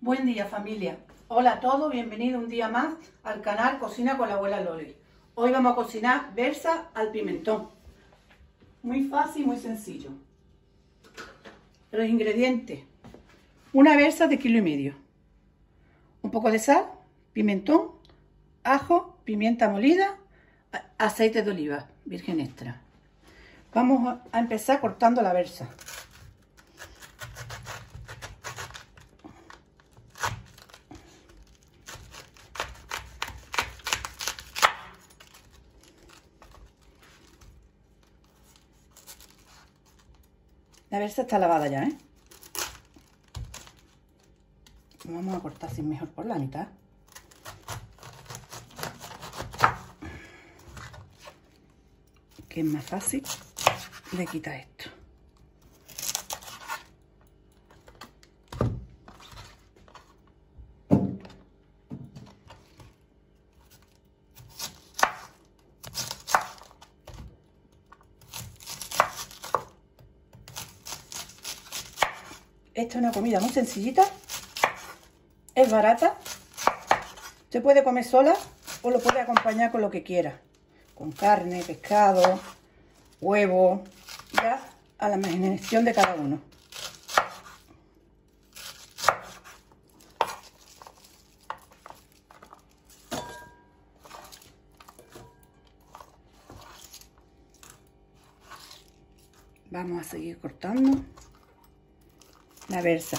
Buen día familia. Hola a todos, bienvenido un día más al canal Cocina con la abuela Loli. Hoy vamos a cocinar versa al pimentón. Muy fácil muy sencillo. Los ingredientes. Una versa de kilo y medio. Un poco de sal, pimentón, ajo, pimienta molida, aceite de oliva virgen extra. Vamos a empezar cortando la versa. La versa está lavada ya, ¿eh? Vamos a cortar así mejor por la mitad. Que es más fácil de quitar esto. Esta es una comida muy sencillita. Es barata. Se puede comer sola o lo puede acompañar con lo que quiera. Con carne, pescado, huevo. Ya a la imaginación de cada uno. Vamos a seguir cortando la versa.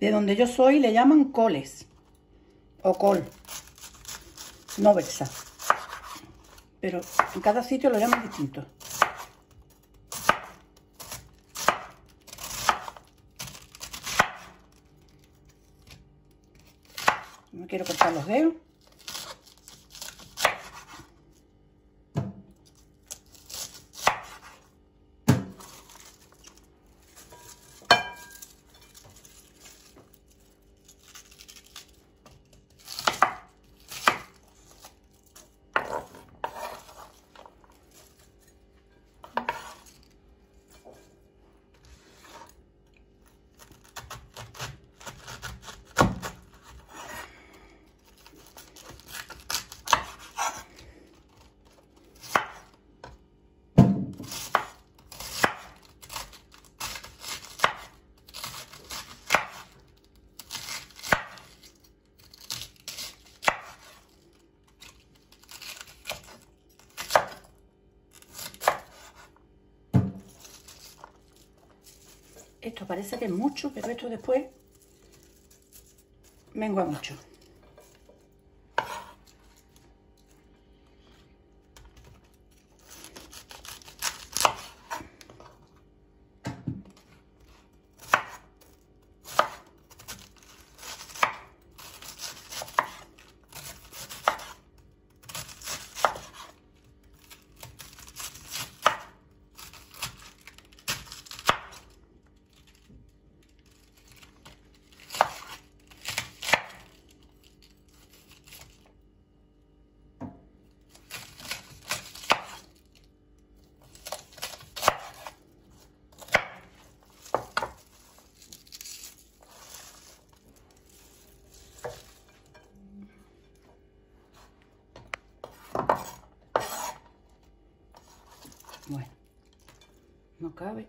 De donde yo soy le llaman coles o col, no versa. Pero en cada sitio lo llaman distinto. No quiero cortar los dedos. Parece que es mucho, pero esto después mengua mucho. Bueno, cabe.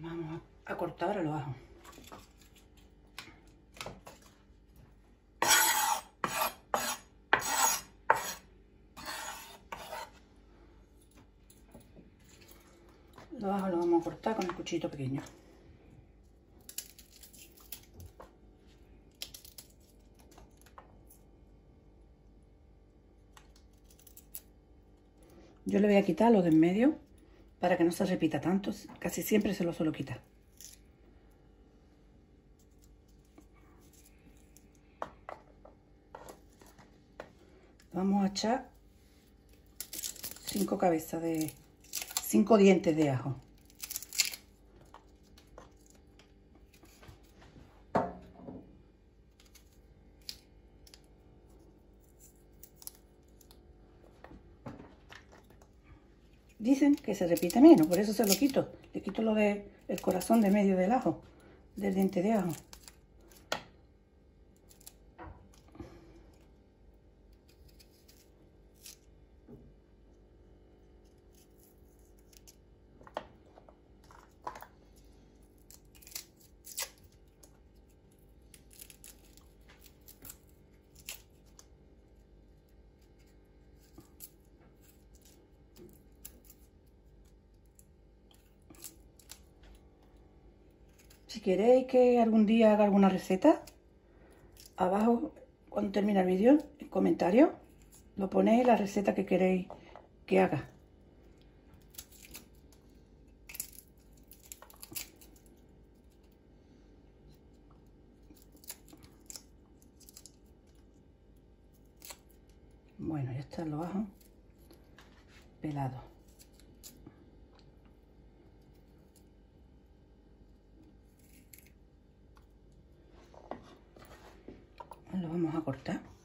Vamos a cortar los ajos. Los ajos los vamos a cortar con el cuchillito pequeño. Yo le voy a quitar lo de en medio para que no se repita tanto. Casi siempre se lo suelo quitar. vamos a echar cinco cabezas de cinco dientes de ajo. Dicen que se repite menos, por eso se lo quito. Le quito lo de el corazón de medio del ajo, del diente de ajo. Si queréis que algún día haga alguna receta, abajo cuando termine el vídeo, en comentarios, lo ponéis la receta que queréis que haga. Bueno, ya están los ajos pelados. lo vamos a cortar.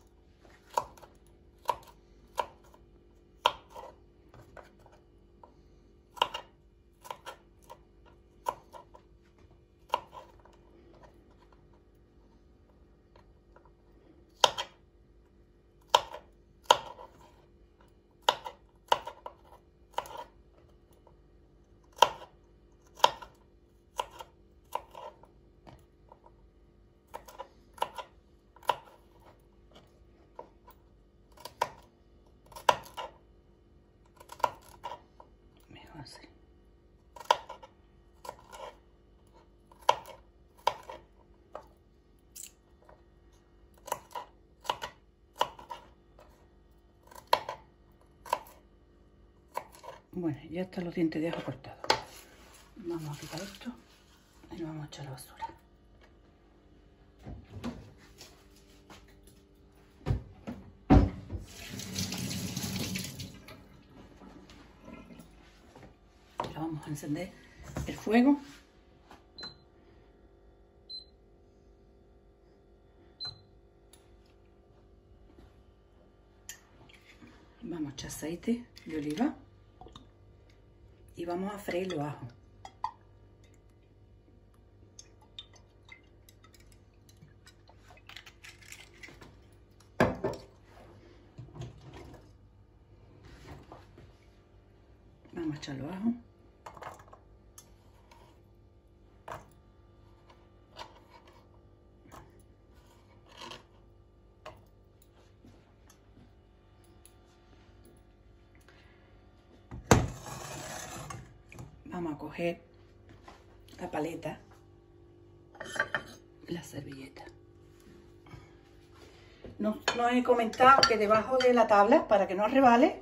Bueno, ya están los dientes de ajo cortados. Vamos a quitar esto y lo vamos a echar a la basura. Ahora vamos a encender el fuego. Vamos a echar aceite de oliva y vamos a freír los ajos. Vamos a echar los ajos. A coger la paleta, la servilleta. No, no, he comentado que debajo de la tabla, para que no resbale,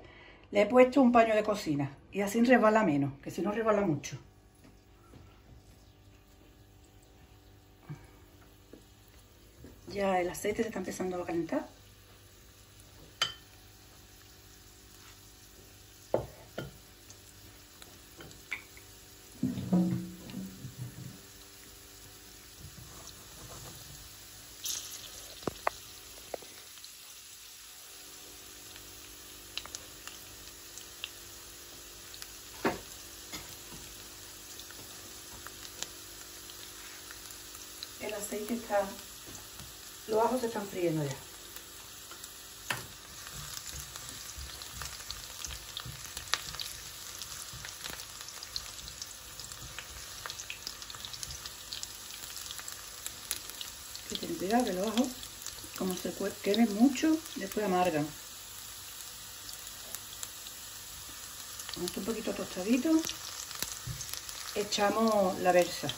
le he puesto un paño de cocina. Y así resbala menos, que si no resbala mucho. Ya el aceite se está empezando a calentar. el aceite está, los ajos se están friendo ya. Que cuidado que los ajos, como se quemen mucho, después amargan. Vamos un poquito tostadito, echamos la versa.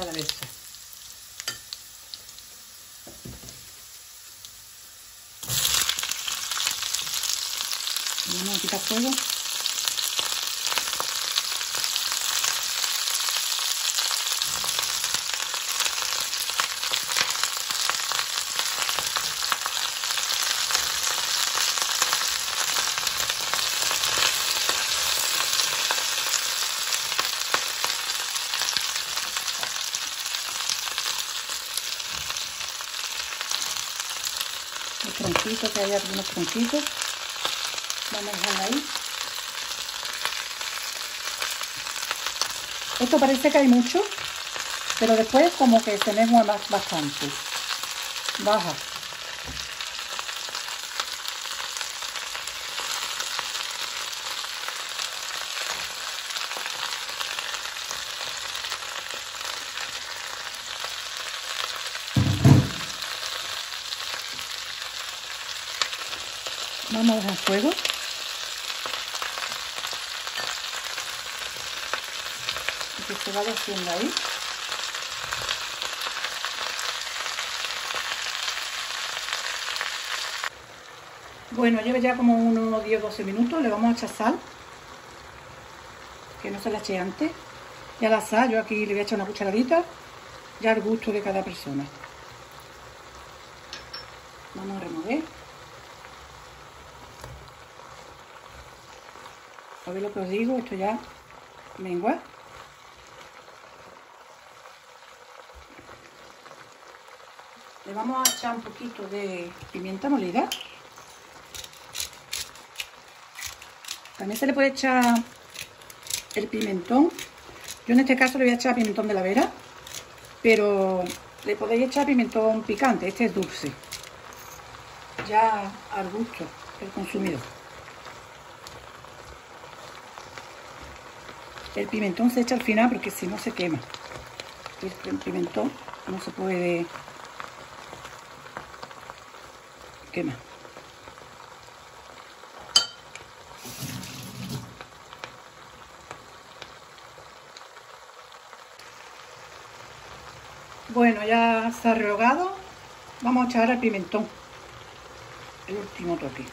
cada vez. Vamos a quitar fuego. Los tronquitos, que hay algunos tronquitos. Vamos a dejar ahí. Esto parece que hay mucho, pero después como que se mengua más bastante. Baja. Vamos a dejar fuego. Y que se vaya haciendo ahí. Bueno, lleva ya como unos 10-12 minutos. Le vamos a echar sal. Que no se la eché antes. Ya la sal, yo aquí le voy a echar una cucharadita. Ya al gusto de cada persona. Vamos a remover. ¿Sabéis lo que os digo? Esto ya mengua. Le vamos a echar un poquito de pimienta molida. También se le puede echar el pimentón. Yo en este caso le voy a echar pimentón de la vera, pero le podéis echar pimentón picante, este es dulce. Ya al gusto del consumidor. El pimentón se echa al final porque si no se quema. El pimentón no se puede quemar. Bueno, ya se ha rehogado. Vamos a echar el pimentón. El último toque.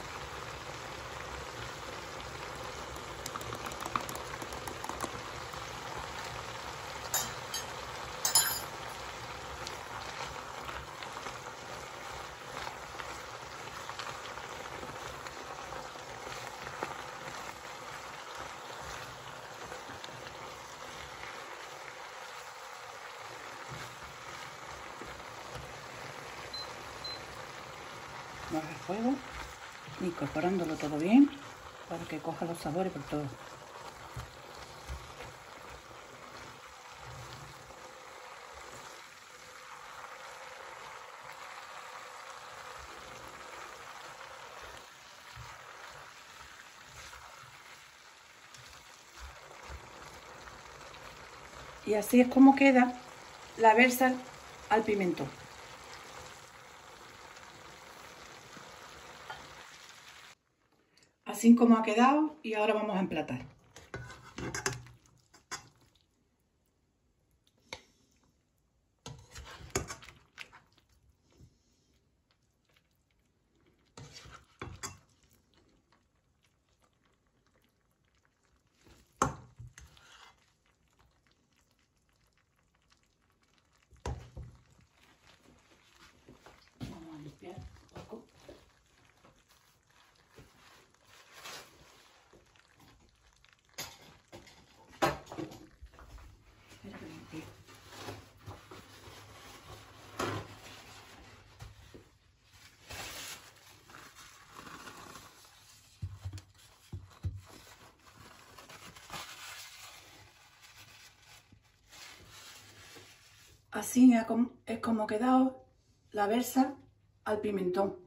El fuego, incorporándolo todo bien para que coja los sabores por todo. Y así es como queda la versa al pimentón. Así como ha quedado y ahora vamos a emplatar. Así es como, ha quedado la versa al pimentón.